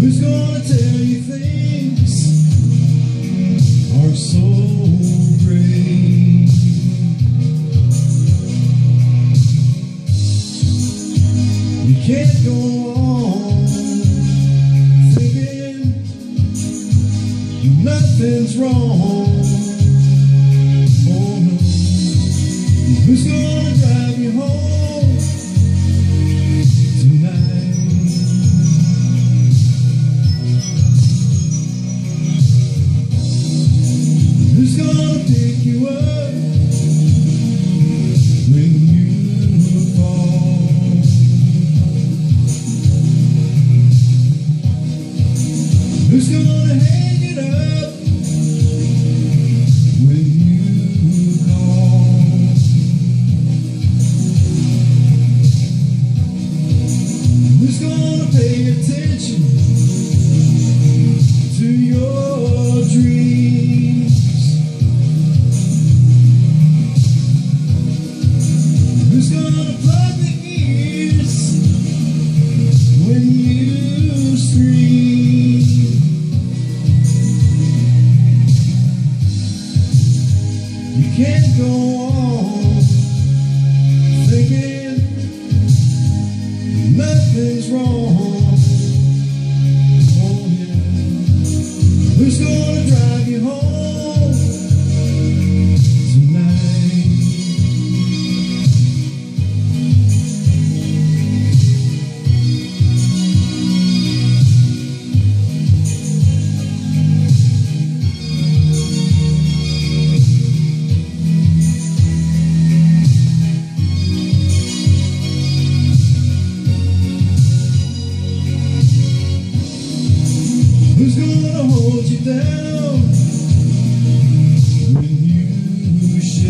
Who's gonna tell you things? Are so great? You can't go nothing's wrong. Oh no. Who's gonna drive you home tonight? Who's gonna pick you up when you fall? Who's gonna Who's gonna pay attention to your dreams? Who's gonna plug the ears when you scream? You can't go on thinking nothing's wrong.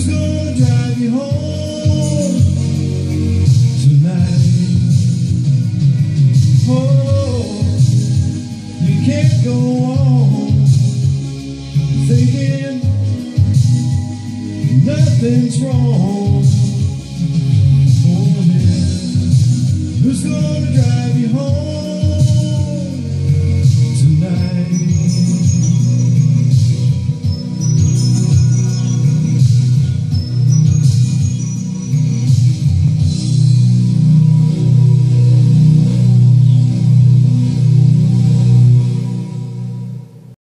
Who's gonna drive you home tonight? Oh, you can't go on thinking nothing's wrong. Oh yeah. Who's gonna drive you home?